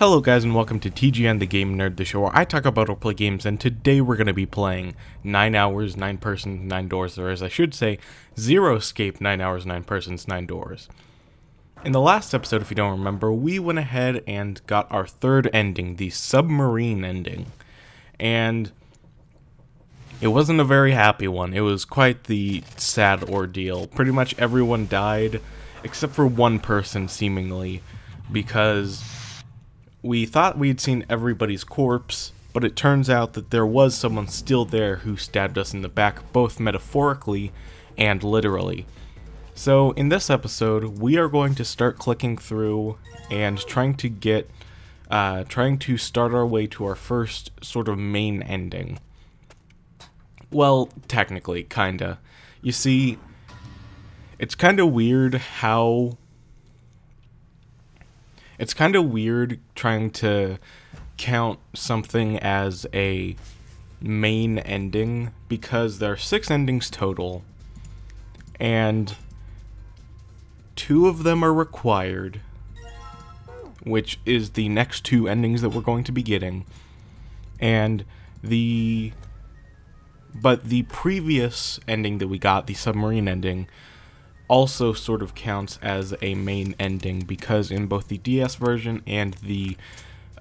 Hello guys and welcome to TGN the Game Nerd, the show where I talk about or play games and today we're going to be playing 9 hours, 9 persons, 9 doors, or as I should say, Zero Escape 9 hours, 9 persons, 9 doors. In the last episode, if you don't remember, we went ahead and got our third ending, the submarine ending. And it wasn't a very happy one. It was quite the sad ordeal. Pretty much everyone died, except for one person, seemingly, because we thought we'd seen everybody's corpse, but it turns out that there was someone still there who stabbed us in the back, both metaphorically and literally. So, in this episode, we are going to start clicking through and trying to get, uh, trying to start our way to our first sort of main ending. Well, technically, kinda. You see, it's kinda weird how. It's kinda weird trying to count something as a main ending because there are six endings total, and two of them are required, which is the next two endings that we're going to be getting, and the but the previous ending that we got, the submarine ending, also sort of counts as a main ending because in both the DS version and the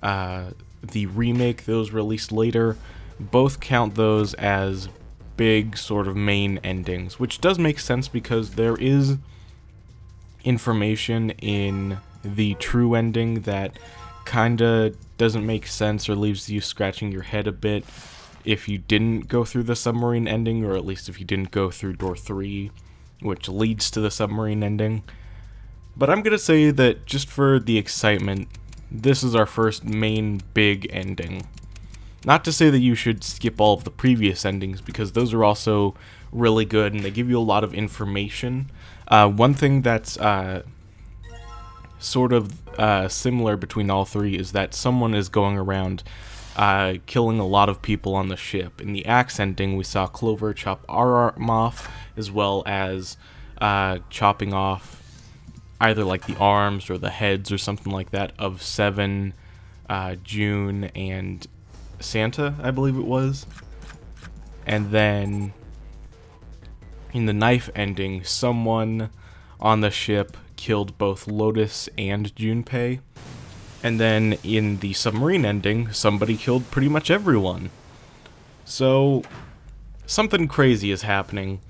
uh, the remake was released later, both count those as big sort of main endings, which does make sense because there is information in the true ending that kinda doesn't make sense or leaves you scratching your head a bit if you didn't go through the submarine ending, or at least if you didn't go through door 3, which leads to the submarine ending. But I'm gonna say that just for the excitement, this is our first main big ending. Not to say that you should skip all of the previous endings, because those are also really good and they give you a lot of information. Uh, one thing that's uh, sort of uh, similar between all three is that someone is going around uh, killing a lot of people on the ship. In the axe ending, we saw Clover chop our arm off, as well as uh, chopping off either like the arms or the heads or something like that of Seven, uh, June, and Santa, I believe it was. And then in the knife ending, someone on the ship killed both Lotus and Junpei. And then in the submarine ending, somebody killed pretty much everyone. So, something crazy is happening,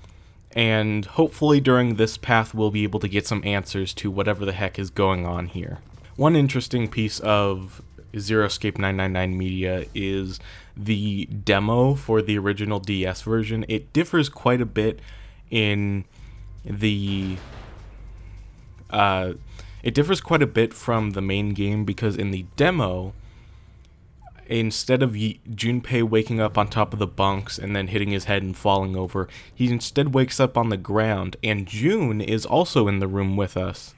and hopefully during this path we'll be able to get some answers to whatever the heck is going on here. One interesting piece of Zero Escape 999 Media is the demo for the original DS version. It differs quite a bit in the uh, it differs quite a bit from the main game because in the demo, instead of Junpei waking up on top of the bunks and then hitting his head and falling over, he instead wakes up on the ground, and June is also in the room with us.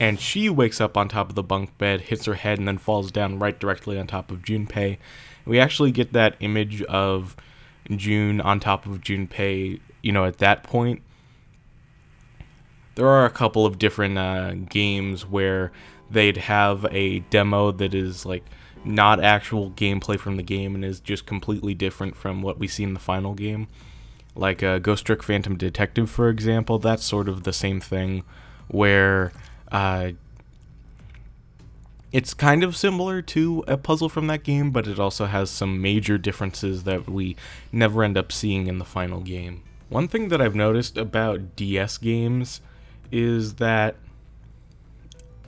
And she wakes up on top of the bunk bed, hits her head, and then falls down right directly on top of Junpei. We actually get that image of June on top of Junpei, you know, at that point there are a couple of different uh, games where they'd have a demo that is like not actual gameplay from the game and is just completely different from what we see in the final game. Like uh, Ghost Trick Phantom Detective, for example, that's sort of the same thing where uh, it's kind of similar to a puzzle from that game, but it also has some major differences that we never end up seeing in the final game. One thing that I've noticed about DS games is that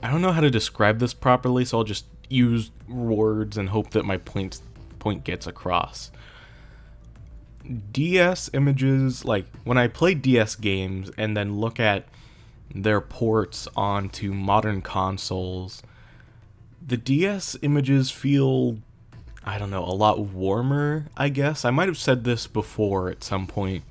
I don't know how to describe this properly, so I'll just use words and hope that my point point gets across. DS images, like when I play DS games and then look at their ports onto modern consoles, the DS images feel, I don't know, a lot warmer, I guess. I might have said this before at some point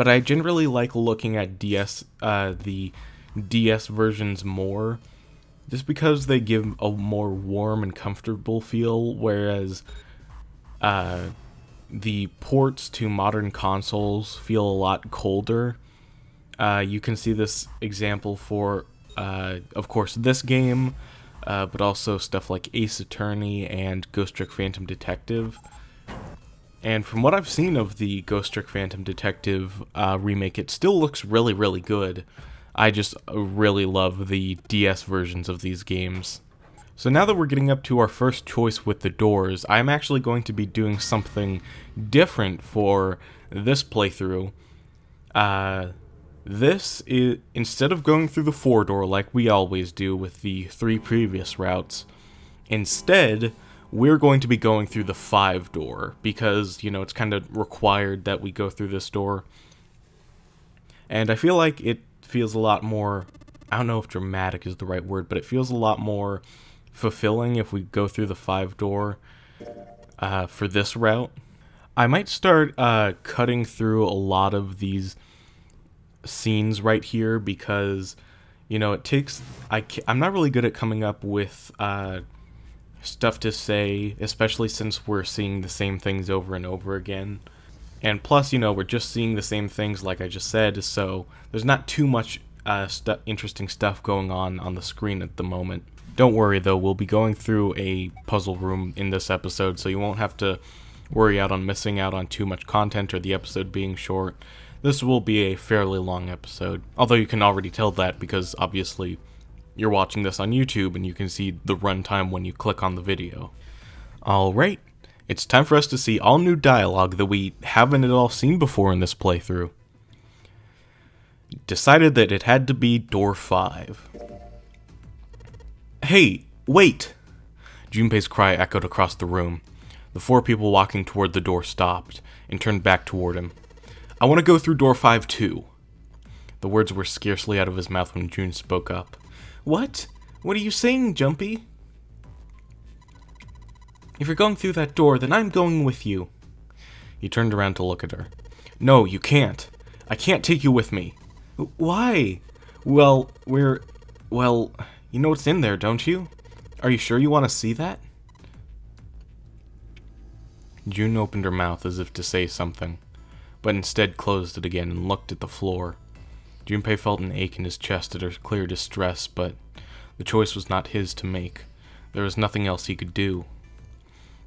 but I generally like looking at DS, uh, the DS versions more, just because they give a more warm and comfortable feel, whereas uh, the ports to modern consoles feel a lot colder. Uh, you can see this example for, uh, of course, this game, uh, but also stuff like Ace Attorney and Ghost Trick Phantom Detective. And from what I've seen of the Ghost Trick Phantom Detective uh, remake, it still looks really, really good. I just really love the DS versions of these games. So now that we're getting up to our first choice with the doors, I'm actually going to be doing something different for this playthrough. Uh, this is, instead of going through the four door like we always do with the three previous routes, instead, we're going to be going through the five door because, you know, it's kind of required that we go through this door. And I feel like it feels a lot more, I don't know if dramatic is the right word, but it feels a lot more fulfilling if we go through the five door uh, for this route. I might start uh, cutting through a lot of these scenes right here because you know it takes I I'm not really good at coming up with uh, stuff to say, especially since we're seeing the same things over and over again. And plus, you know, we're just seeing the same things like I just said, so there's not too much uh, stu interesting stuff going on on the screen at the moment. Don't worry though, we'll be going through a puzzle room in this episode, so you won't have to worry out on missing out on too much content or the episode being short. This will be a fairly long episode, although you can already tell that because obviously you're watching this on YouTube and you can see the runtime when you click on the video. Alright, it's time for us to see all new dialogue that we haven't at all seen before in this playthrough. Decided that it had to be door 5. Hey, wait! Junpei's cry echoed across the room. The four people walking toward the door stopped and turned back toward him. I want to go through door 5 too. The words were scarcely out of his mouth when June spoke up. What? What are you saying, Jumpy? If you're going through that door, then I'm going with you. He turned around to look at her. No, you can't. I can't take you with me. Why? Well, we're... Well, you know what's in there, don't you? Are you sure you want to see that? June opened her mouth as if to say something, but instead closed it again and looked at the floor. Junpei felt an ache in his chest at her clear distress, but the choice was not his to make. There was nothing else he could do.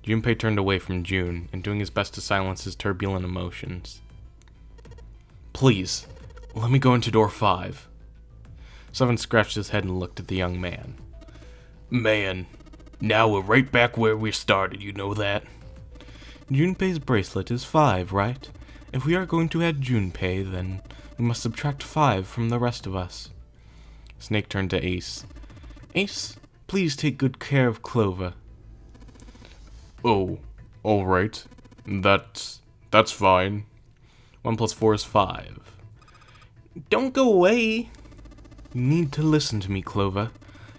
Junpei turned away from June, and doing his best to silence his turbulent emotions. Please, let me go into door five. Seven scratched his head and looked at the young man. Man, now we're right back where we started, you know that? Junpei's bracelet is five, right? If we are going to add Junpei, then we must subtract five from the rest of us. Snake turned to Ace. Ace, please take good care of Clover. Oh, alright. That's... that's fine. One plus four is five. Don't go away. You need to listen to me, Clover.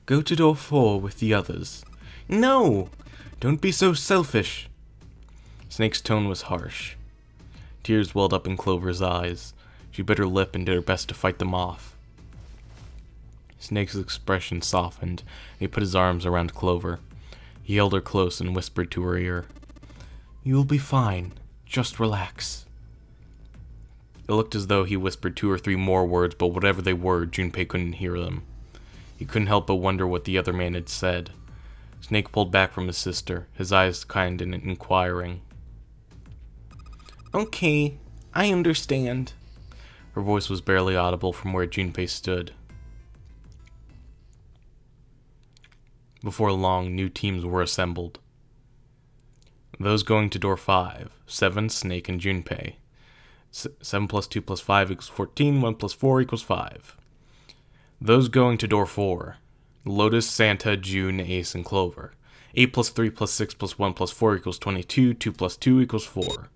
Go to door four with the others. No! Don't be so selfish. Snake's tone was harsh. Tears welled up in Clover's eyes. She bit her lip and did her best to fight them off. Snake's expression softened, and he put his arms around Clover. He held her close and whispered to her ear, You'll be fine. Just relax. It looked as though he whispered two or three more words, but whatever they were, Junpei couldn't hear them. He couldn't help but wonder what the other man had said. Snake pulled back from his sister, his eyes kind and inquiring. Okay, I understand. Her voice was barely audible from where Junpei stood. Before long, new teams were assembled. Those going to door 5, 7, Snake, and Junpei. 7 plus 2 plus 5 equals 14, 1 plus 4 equals 5. Those going to door 4, Lotus, Santa, June, Ace, and Clover. 8 plus 3 plus 6 plus 1 plus 4 equals 22, 2 plus 2 equals 4.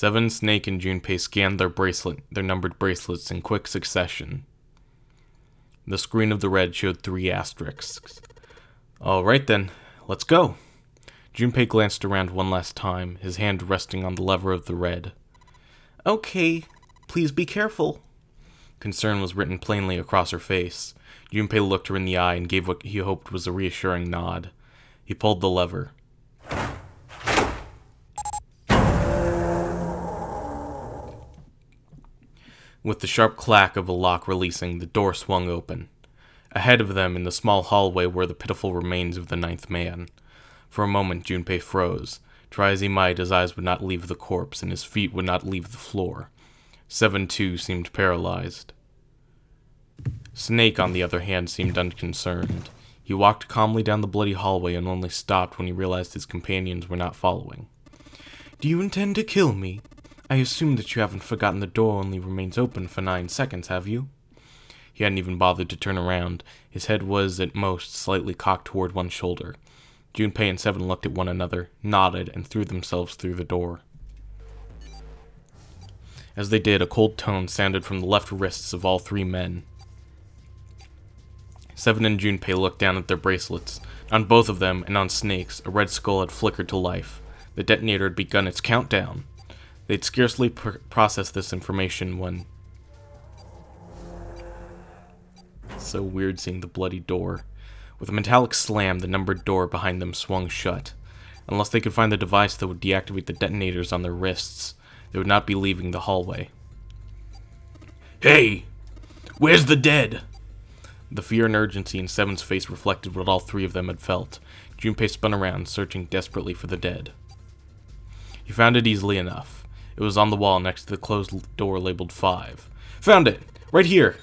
Seven, Snake, and Junpei scanned their bracelet, their numbered bracelets in quick succession. The screen of the red showed three asterisks. Alright then, let's go. Junpei glanced around one last time, his hand resting on the lever of the red. Okay, please be careful. Concern was written plainly across her face. Junpei looked her in the eye and gave what he hoped was a reassuring nod. He pulled the lever. With the sharp clack of a lock releasing, the door swung open. Ahead of them in the small hallway were the pitiful remains of the ninth man. For a moment, Junpei froze. Try as he might, his eyes would not leave the corpse, and his feet would not leave the floor. Seven too seemed paralyzed. Snake, on the other hand, seemed unconcerned. He walked calmly down the bloody hallway and only stopped when he realized his companions were not following. Do you intend to kill me? I assume that you haven't forgotten the door only remains open for nine seconds, have you? He hadn't even bothered to turn around. His head was, at most, slightly cocked toward one shoulder. Junpei and Seven looked at one another, nodded, and threw themselves through the door. As they did, a cold tone sounded from the left wrists of all three men. Seven and Junpei looked down at their bracelets. On both of them, and on Snake's, a red skull had flickered to life. The detonator had begun its countdown. They'd scarcely pr processed this information when... So weird seeing the bloody door. With a metallic slam, the numbered door behind them swung shut. Unless they could find the device that would deactivate the detonators on their wrists, they would not be leaving the hallway. Hey! Where's the dead? The fear and urgency in Seven's face reflected what all three of them had felt. Junpei spun around, searching desperately for the dead. He found it easily enough. It was on the wall next to the closed door labeled 5. Found it! Right here!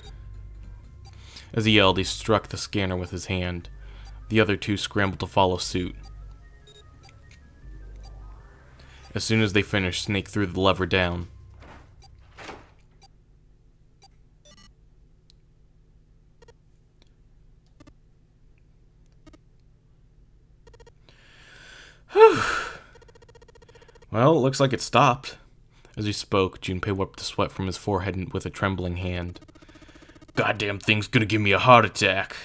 As he yelled, he struck the scanner with his hand. The other two scrambled to follow suit. As soon as they finished, Snake threw the lever down. well, it looks like it stopped. As he spoke, Junpei wiped the sweat from his forehead with a trembling hand. Goddamn thing's gonna give me a heart attack.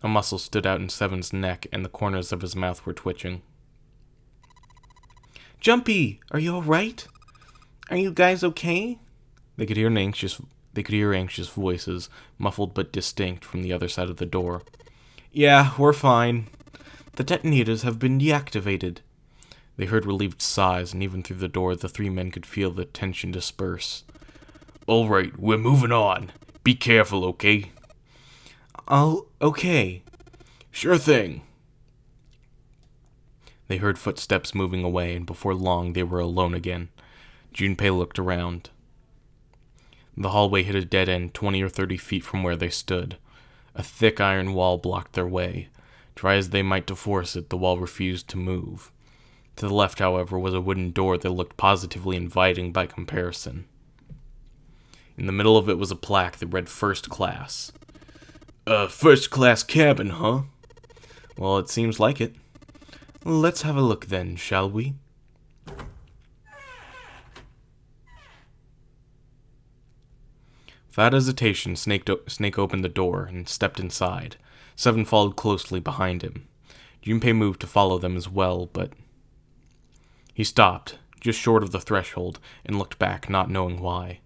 A muscle stood out in Seven's neck, and the corners of his mouth were twitching. Jumpy, are you alright? Are you guys okay? They could hear anxious they could hear anxious voices, muffled but distinct, from the other side of the door. Yeah, we're fine. The detonators have been deactivated. They heard relieved sighs, and even through the door the three men could feel the tension disperse. Alright, we're moving on. Be careful, okay? Oh, okay. Sure thing. They heard footsteps moving away, and before long they were alone again. Junpei looked around. The hallway hit a dead end 20 or 30 feet from where they stood. A thick iron wall blocked their way. Try as they might to force it, the wall refused to move. To the left, however, was a wooden door that looked positively inviting by comparison. In the middle of it was a plaque that read First Class. Uh, first class cabin, huh? Well, it seems like it. Let's have a look then, shall we? Without hesitation, Snake, Snake opened the door and stepped inside. Seven followed closely behind him. Junpei moved to follow them as well, but... He stopped, just short of the threshold, and looked back, not knowing why.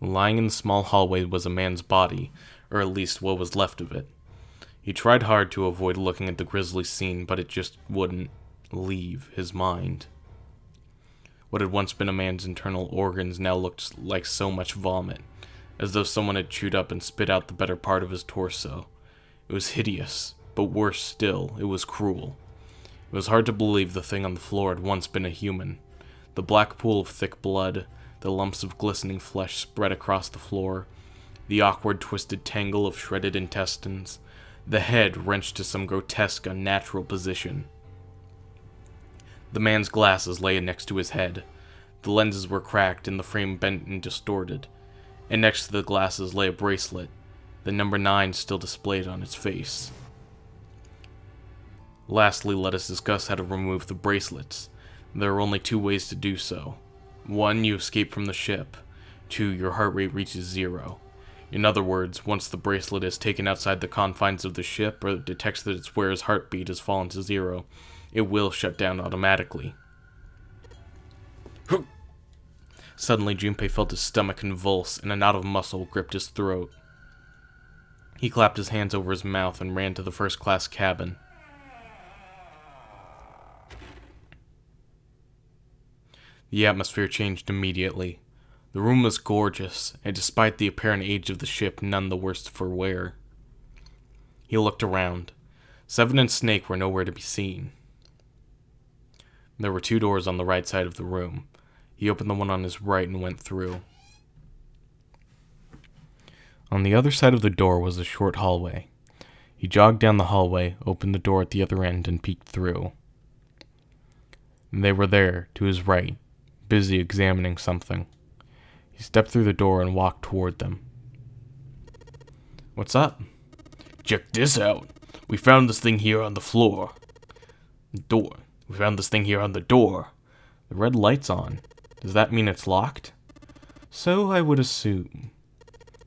Lying in the small hallway was a man's body, or at least what was left of it. He tried hard to avoid looking at the grisly scene, but it just wouldn't leave his mind. What had once been a man's internal organs now looked like so much vomit, as though someone had chewed up and spit out the better part of his torso. It was hideous, but worse still, it was cruel. It was hard to believe the thing on the floor had once been a human. The black pool of thick blood, the lumps of glistening flesh spread across the floor, the awkward twisted tangle of shredded intestines, the head wrenched to some grotesque, unnatural position. The man's glasses lay next to his head. The lenses were cracked and the frame bent and distorted. And next to the glasses lay a bracelet, the number 9 still displayed on its face. Lastly, let us discuss how to remove the bracelets. There are only two ways to do so. One, you escape from the ship. Two, your heart rate reaches zero. In other words, once the bracelet is taken outside the confines of the ship or detects that its wearer's heartbeat has fallen to zero, it will shut down automatically. Suddenly, Junpei felt his stomach convulse and a knot of muscle gripped his throat. He clapped his hands over his mouth and ran to the first class cabin. The atmosphere changed immediately. The room was gorgeous, and despite the apparent age of the ship, none the worse for wear. He looked around. Seven and Snake were nowhere to be seen. There were two doors on the right side of the room. He opened the one on his right and went through. On the other side of the door was a short hallway. He jogged down the hallway, opened the door at the other end, and peeked through. They were there, to his right, busy examining something. He stepped through the door and walked toward them. What's up? Check this out. We found this thing here on the floor. Door. We found this thing here on the door. The red light's on. Does that mean it's locked? So I would assume.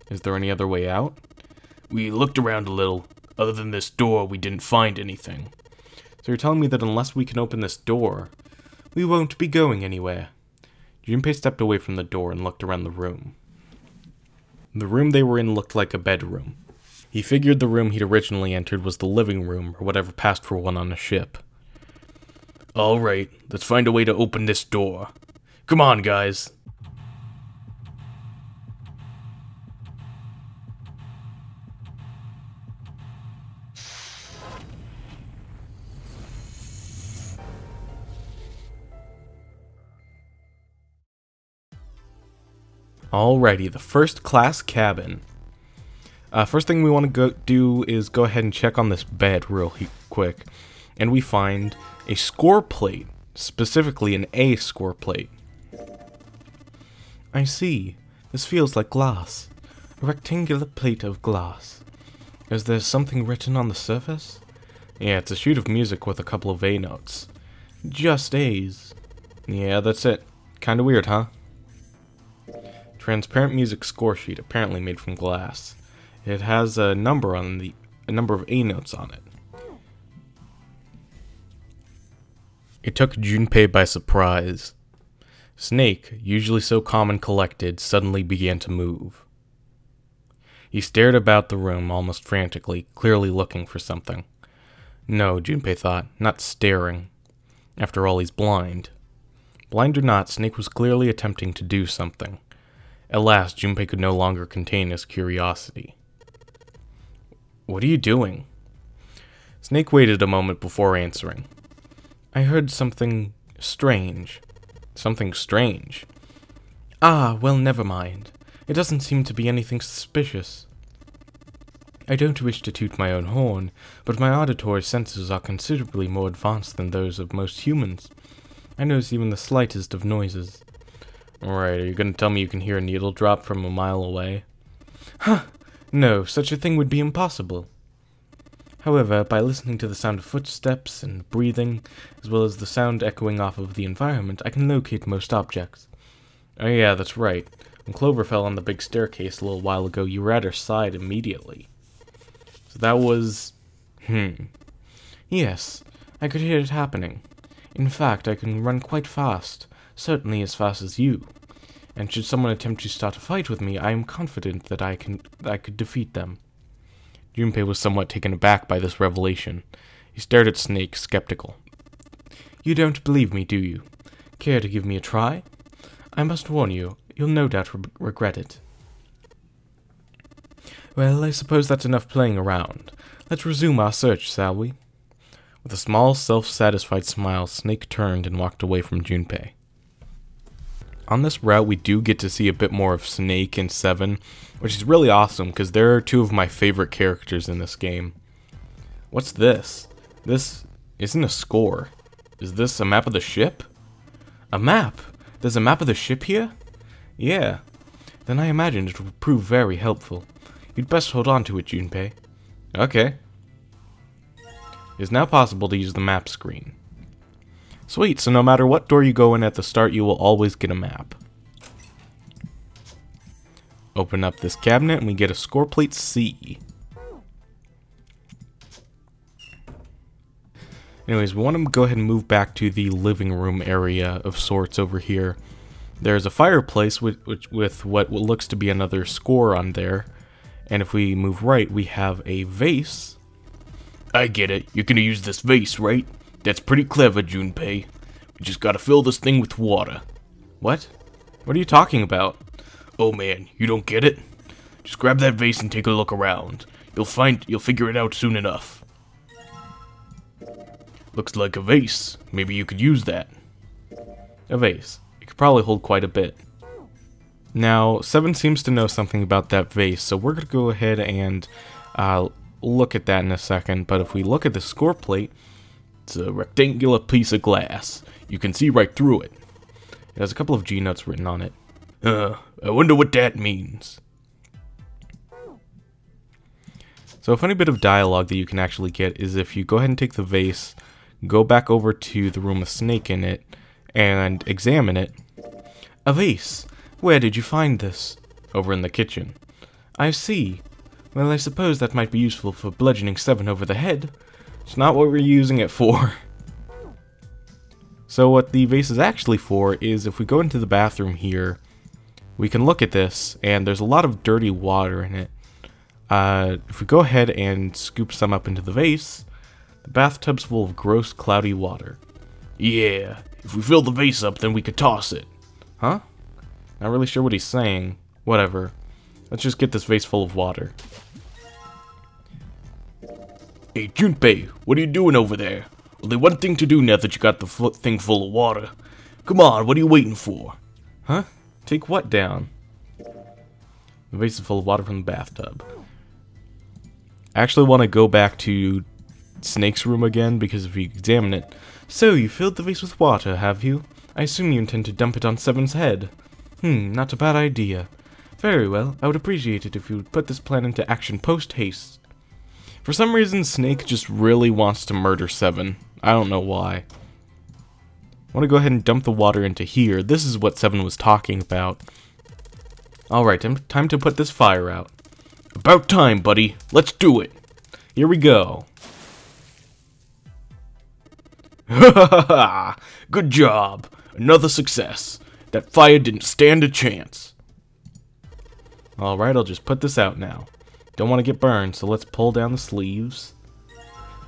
Is there any other way out? We looked around a little. Other than this door, we didn't find anything. So you're telling me that unless we can open this door, we won't be going anywhere? Junpei stepped away from the door and looked around the room. The room they were in looked like a bedroom. He figured the room he'd originally entered was the living room, or whatever passed for one on a ship. Alright, let's find a way to open this door. Come on, guys. Alrighty, the first class cabin. Uh, first thing we want to go do is go ahead and check on this bed real quick. And we find a score plate, specifically an A score plate. I see. This feels like glass. A rectangular plate of glass. Is there something written on the surface? Yeah, it's a sheet of music with a couple of A notes. Just A's. Yeah, that's it. Kinda weird, huh? Transparent music score sheet, apparently made from glass. It has a number on the a number of A notes on it. It took Junpei by surprise. Snake, usually so calm and collected, suddenly began to move. He stared about the room almost frantically, clearly looking for something. No, Junpei thought, not staring. After all, he's blind. Blind or not, Snake was clearly attempting to do something. At last, Junpei could no longer contain his curiosity. What are you doing? Snake waited a moment before answering. I heard something strange. Something strange. Ah, well, never mind. It doesn't seem to be anything suspicious. I don't wish to toot my own horn, but my auditory senses are considerably more advanced than those of most humans. I notice even the slightest of noises. Alright, are you going to tell me you can hear a needle drop from a mile away? Huh! No, such a thing would be impossible. However, by listening to the sound of footsteps and breathing, as well as the sound echoing off of the environment, I can locate most objects. Oh yeah, that's right. When Clover fell on the big staircase a little while ago, you were at her side immediately. So that was... Hmm. Yes, I could hear it happening. In fact, I can run quite fast certainly as fast as you. And should someone attempt to start a fight with me, I am confident that I can that I could defeat them. Junpei was somewhat taken aback by this revelation. He stared at Snake, skeptical. You don't believe me, do you? Care to give me a try? I must warn you, you'll no doubt re regret it. Well, I suppose that's enough playing around. Let's resume our search, shall we? With a small, self-satisfied smile, Snake turned and walked away from Junpei. On this route, we do get to see a bit more of Snake and Seven, which is really awesome because they're two of my favorite characters in this game. What's this? This isn't a score. Is this a map of the ship? A map? There's a map of the ship here? Yeah. Then I imagine it will prove very helpful. You'd best hold on to it, Junpei. Okay. It is now possible to use the map screen. Sweet, so no matter what door you go in at the start, you will always get a map. Open up this cabinet and we get a score plate C. Anyways, we want to go ahead and move back to the living room area of sorts over here. There's a fireplace with, with, with what looks to be another score on there. And if we move right, we have a vase. I get it. You're gonna use this vase, right? That's pretty clever, Junpei. We just gotta fill this thing with water. What? What are you talking about? Oh man, you don't get it? Just grab that vase and take a look around. You'll find you'll figure it out soon enough. Looks like a vase. Maybe you could use that. A vase. It could probably hold quite a bit. Now, Seven seems to know something about that vase, so we're to go ahead and uh, look at that in a second. But if we look at the score plate, it's a rectangular piece of glass. You can see right through it. It has a couple of G notes written on it. Uh, I wonder what that means. So a funny bit of dialogue that you can actually get is if you go ahead and take the vase, go back over to the room with Snake in it, and examine it. A vase! Where did you find this? Over in the kitchen. I see. Well, I suppose that might be useful for bludgeoning Seven over the head. It's not what we're using it for. so what the vase is actually for is if we go into the bathroom here, we can look at this, and there's a lot of dirty water in it. Uh, if we go ahead and scoop some up into the vase, the bathtub's full of gross, cloudy water. Yeah, if we fill the vase up, then we could toss it. Huh? Not really sure what he's saying. Whatever. Let's just get this vase full of water. Hey, Junpei, what are you doing over there? Only one thing to do now that you got the thing full of water. Come on, what are you waiting for? Huh? Take what down? The vase is full of water from the bathtub. I actually want to go back to Snake's room again, because if you examine it... So, you filled the vase with water, have you? I assume you intend to dump it on Seven's head. Hmm, not a bad idea. Very well, I would appreciate it if you would put this plan into action post-haste. For some reason, Snake just really wants to murder Seven. I don't know why. I want to go ahead and dump the water into here. This is what Seven was talking about. Alright, time to put this fire out. About time, buddy. Let's do it. Here we go. Good job. Another success. That fire didn't stand a chance. Alright, I'll just put this out now. Don't want to get burned, so let's pull down the sleeves.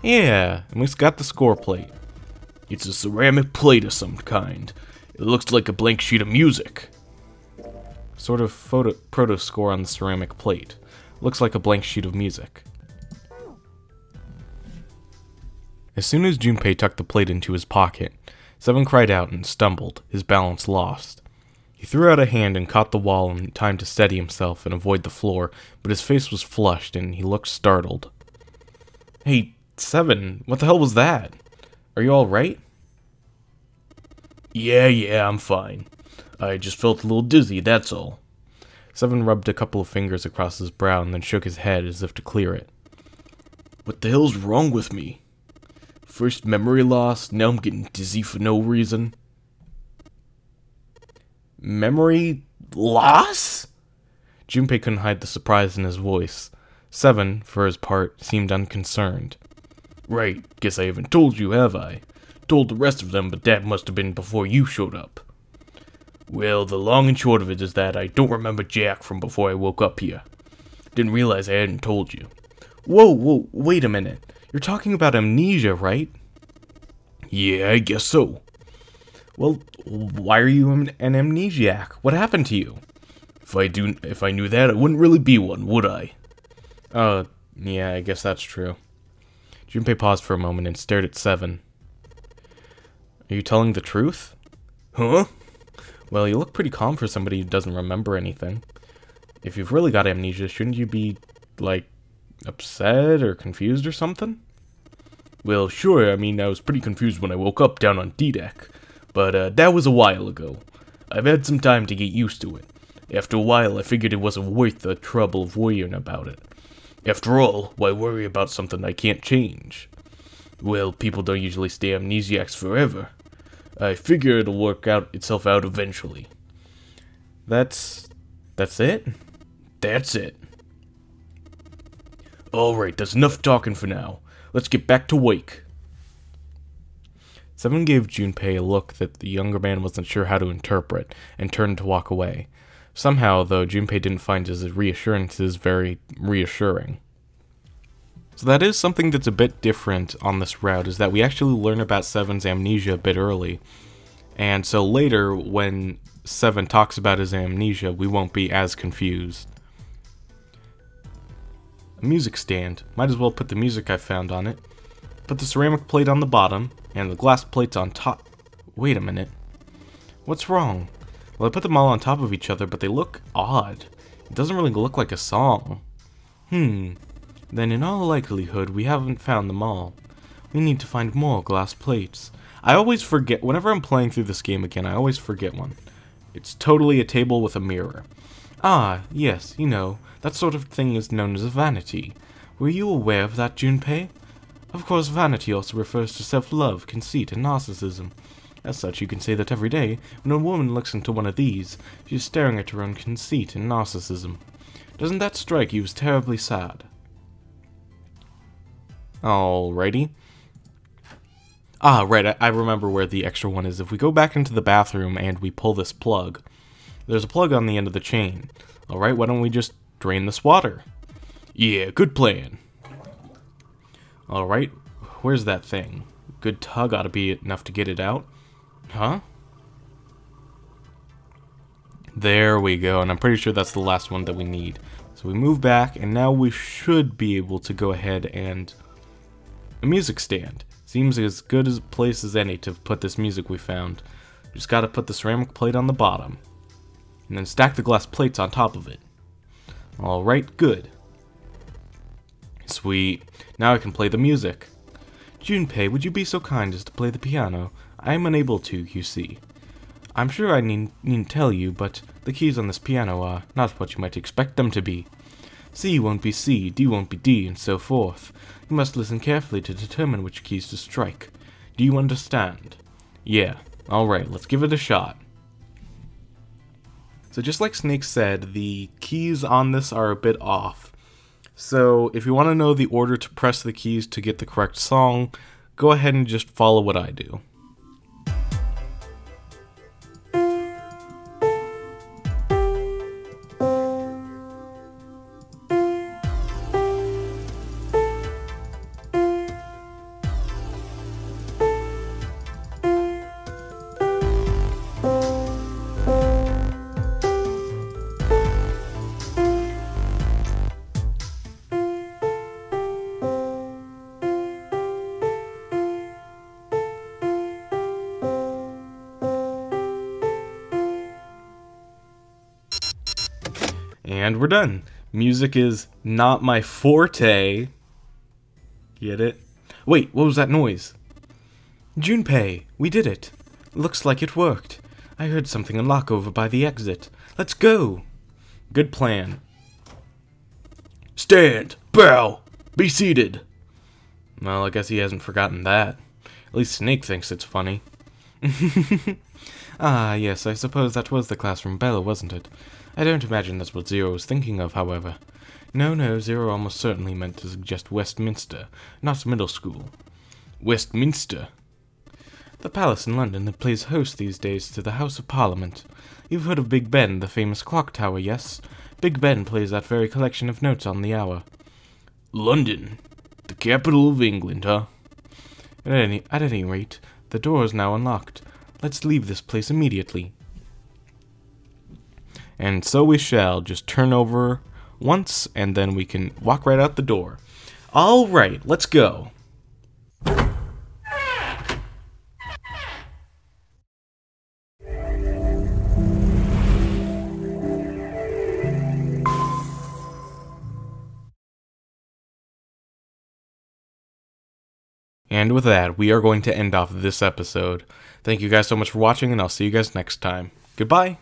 Yeah, and we've got the score plate. It's a ceramic plate of some kind. It looks like a blank sheet of music. Sort of photo proto score on the ceramic plate. Looks like a blank sheet of music. As soon as Junpei tucked the plate into his pocket, Seven cried out and stumbled, his balance lost. He threw out a hand and caught the wall in time to steady himself and avoid the floor, but his face was flushed and he looked startled. Hey, Seven, what the hell was that? Are you alright? Yeah, yeah, I'm fine. I just felt a little dizzy, that's all. Seven rubbed a couple of fingers across his brow and then shook his head as if to clear it. What the hell's wrong with me? First memory loss, now I'm getting dizzy for no reason. Memory loss? Junpei couldn't hide the surprise in his voice. Seven, for his part, seemed unconcerned. Right, guess I haven't told you, have I? Told the rest of them, but that must have been before you showed up. Well, the long and short of it is that I don't remember Jack from before I woke up here. Didn't realize I hadn't told you. Whoa, whoa, wait a minute. You're talking about amnesia, right? Yeah, I guess so. Well, why are you an, amnesiac? What happened to you? If I do, if I knew that, I wouldn't really be one, would I? Uh, yeah, I guess that's true. Junpei paused for a moment and stared at Seven. Are you telling the truth? Huh? Well, you look pretty calm for somebody who doesn't remember anything. If you've really got amnesia, shouldn't you be, like, upset or confused or something? Well, sure, I mean, I was pretty confused when I woke up down on D-Deck, but uh, that was a while ago. I've had some time to get used to it. After a while, I figured it wasn't worth the trouble of worrying about it. After all, why worry about something I can't change? Well, people don't usually stay amnesiacs forever. I figure it'll work out itself out eventually. That's... that's it? That's it. Alright, that's enough talking for now. Let's get back to Wake. Seven gave Junpei a look that the younger man wasn't sure how to interpret, and turned to walk away. Somehow, though, Junpei didn't find his reassurances very reassuring. So that is something that's a bit different on this route, is that we actually learn about Seven's amnesia a bit early. And so later, when Seven talks about his amnesia, we won't be as confused. A music stand. Might as well put the music I found on it. Put the ceramic plate on the bottom, and the glass plates on top. Wait a minute. What's wrong? Well, I put them all on top of each other, but they look odd. It doesn't really look like a song. Hmm. Then in all likelihood, we haven't found them all. We need to find more glass plates. I always forget, whenever I'm playing through this game again, I always forget one. It's totally a table with a mirror. Ah, yes, you know, that sort of thing is known as a vanity. Were you aware of that, Junpei? Of course, vanity also refers to self-love, conceit, and narcissism. As such, you can say that every day, when a woman looks into one of these, she is staring at her own conceit and narcissism. Doesn't that strike you as terribly sad? Alrighty. Ah, right, I, I remember where the extra one is. If we go back into the bathroom and we pull this plug, there's a plug on the end of the chain. Alright, why don't we just drain this water? Yeah, good plan. Alright, where's that thing? Good tug ought to be enough to get it out. Huh? There we go, and I'm pretty sure that's the last one that we need. So we move back, and now we should be able to go ahead and... A music stand. Seems as good a place as any to put this music we found. Just gotta put the ceramic plate on the bottom. And then stack the glass plates on top of it. Alright, good. Sweet. Now I can play the music. Junpei, would you be so kind as to play the piano? I am unable to, you see. I'm sure I need, needn't tell you, but the keys on this piano are not what you might expect them to be. C won't be C, D won't be D, and so forth. You must listen carefully to determine which keys to strike. Do you understand? Yeah. Alright, let's give it a shot. So just like Snake said, the keys on this are a bit off. So if you want to know the order to press the keys to get the correct song, go ahead and just follow what I do. And we're done. Music is not my forte. Get it? Wait, what was that noise? Junpei, we did it. Looks like it worked. I heard something unlock over by the exit. Let's go. Good plan. Stand! Bow! Be seated! Well, I guess he hasn't forgotten that. At least Snake thinks it's funny. ah, yes, I suppose that was the classroom Bella, wasn't it? I don't imagine that's what Zero was thinking of, however. No, no, Zero almost certainly meant to suggest Westminster, not middle school. Westminster? The palace in London that plays host these days to the House of Parliament. You've heard of Big Ben, the famous clock tower, yes? Big Ben plays that very collection of notes on the hour. London, the capital of England, huh? At any, at any rate, the door is now unlocked. Let's leave this place immediately. And so we shall just turn over once, and then we can walk right out the door. All right, let's go. And with that, we are going to end off this episode. Thank you guys so much for watching, and I'll see you guys next time. Goodbye.